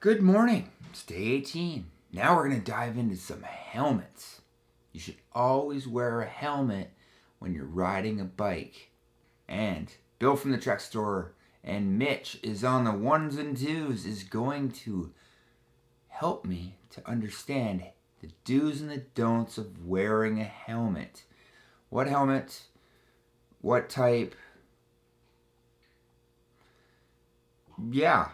Good morning. It's day 18. Now we're going to dive into some helmets. You should always wear a helmet when you're riding a bike. And Bill from the Trek Store and Mitch is on the ones and twos is going to help me to understand the do's and the don'ts of wearing a helmet. What helmet? What type? Yeah.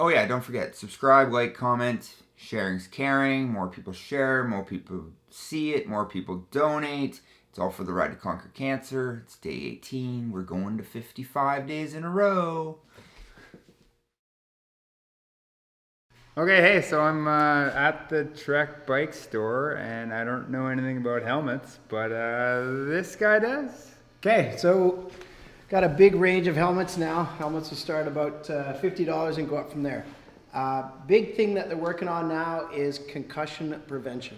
Oh yeah, don't forget, subscribe, like, comment. Sharing's caring. More people share, more people see it, more people donate. It's all for the Ride to Conquer Cancer. It's day 18. We're going to 55 days in a row. Okay, hey, so I'm uh, at the Trek bike store and I don't know anything about helmets, but uh, this guy does. Okay, so got a big range of helmets now. Helmets will start about uh, $50 and go up from there. Uh, big thing that they're working on now is concussion prevention.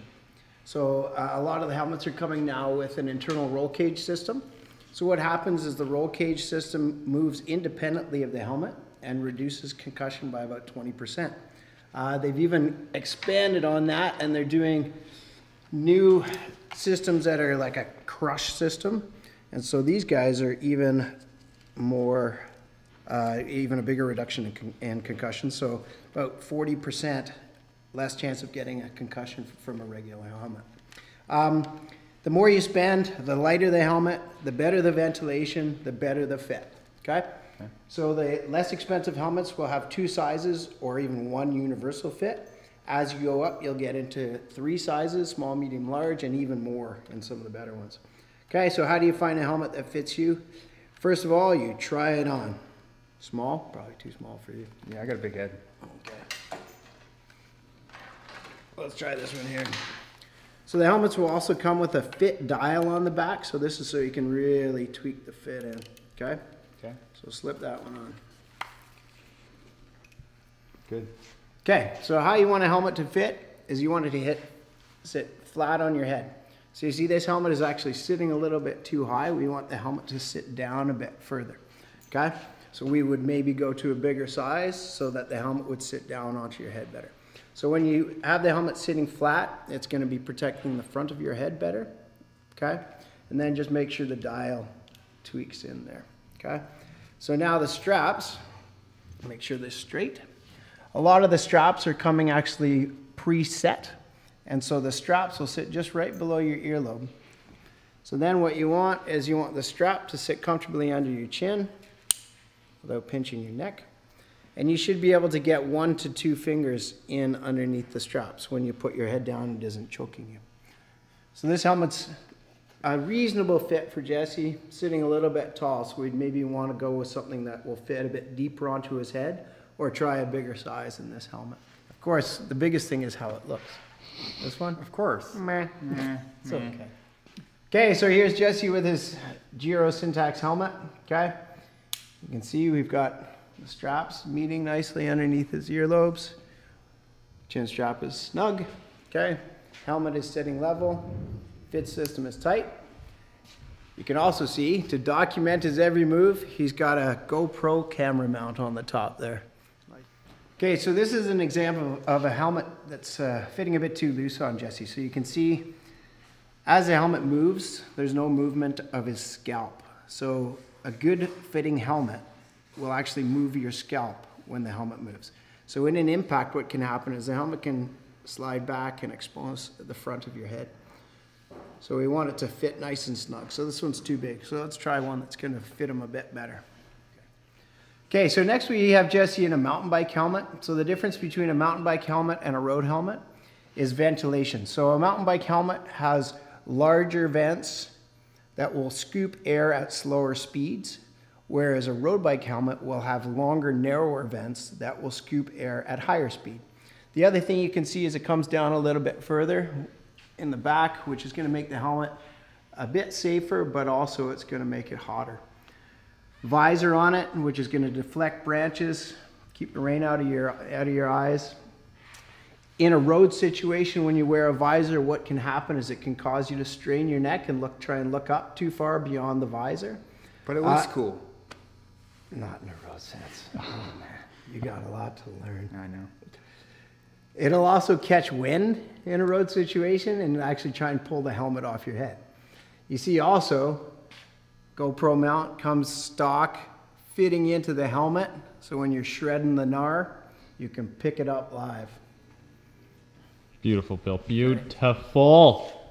So uh, a lot of the helmets are coming now with an internal roll cage system. So what happens is the roll cage system moves independently of the helmet and reduces concussion by about 20%. Uh, they've even expanded on that and they're doing new systems that are like a crush system. And so these guys are even more uh, even a bigger reduction in, con in concussion. So about 40% less chance of getting a concussion from a regular helmet. Um, the more you spend, the lighter the helmet, the better the ventilation, the better the fit. Okay? okay? So the less expensive helmets will have two sizes or even one universal fit. As you go up, you'll get into three sizes, small, medium, large, and even more in some of the better ones. Okay, so how do you find a helmet that fits you? First of all, you try it on. Small? Probably too small for you. Yeah, I got a big head. Okay. Let's try this one here. So the helmets will also come with a fit dial on the back. So this is so you can really tweak the fit in. Okay? Okay. So slip that one on. Good. Okay, so how you want a helmet to fit is you want it to hit, sit flat on your head. So you see this helmet is actually sitting a little bit too high. We want the helmet to sit down a bit further. Okay? So we would maybe go to a bigger size so that the helmet would sit down onto your head better. So when you have the helmet sitting flat, it's going to be protecting the front of your head better. Okay? And then just make sure the dial tweaks in there. Okay? So now the straps, make sure they're straight. A lot of the straps are coming actually preset. And so the straps will sit just right below your earlobe. So then what you want is you want the strap to sit comfortably under your chin without pinching your neck. And you should be able to get one to two fingers in underneath the straps when you put your head down, it isn't choking you. So this helmet's a reasonable fit for Jesse, sitting a little bit tall, so we'd maybe want to go with something that will fit a bit deeper onto his head or try a bigger size in this helmet. Of course, the biggest thing is how it looks. This one? Of course. Meh. Meh. It's okay. Okay, so here's Jesse with his Giro Syntax helmet, okay? You can see we've got the straps meeting nicely underneath his earlobes. Chin strap is snug. Okay. Helmet is sitting level. Fit system is tight. You can also see, to document his every move, he's got a GoPro camera mount on the top there. Okay, so this is an example of a helmet that's uh, fitting a bit too loose on Jesse. So you can see as the helmet moves, there's no movement of his scalp. So a good fitting helmet will actually move your scalp when the helmet moves. So in an impact, what can happen is the helmet can slide back and expose the front of your head. So we want it to fit nice and snug. So this one's too big. So let's try one that's gonna fit him a bit better. Okay, so next we have Jesse in a mountain bike helmet. So the difference between a mountain bike helmet and a road helmet is ventilation. So a mountain bike helmet has larger vents that will scoop air at slower speeds, whereas a road bike helmet will have longer, narrower vents that will scoop air at higher speed. The other thing you can see is it comes down a little bit further in the back, which is going to make the helmet a bit safer, but also it's going to make it hotter. Visor on it, which is going to deflect branches, keep the rain out of your out of your eyes in a road situation when you wear a visor what can happen is it can cause you to strain your neck and look try and look up too far beyond the visor but it looks uh, cool not in a road sense oh, man. You got a lot to learn. I know. It'll also catch wind in a road situation and actually try and pull the helmet off your head. You see also, GoPro mount comes stock fitting into the helmet. So when you're shredding the gnar, you can pick it up live. Beautiful, Bill. Beautiful.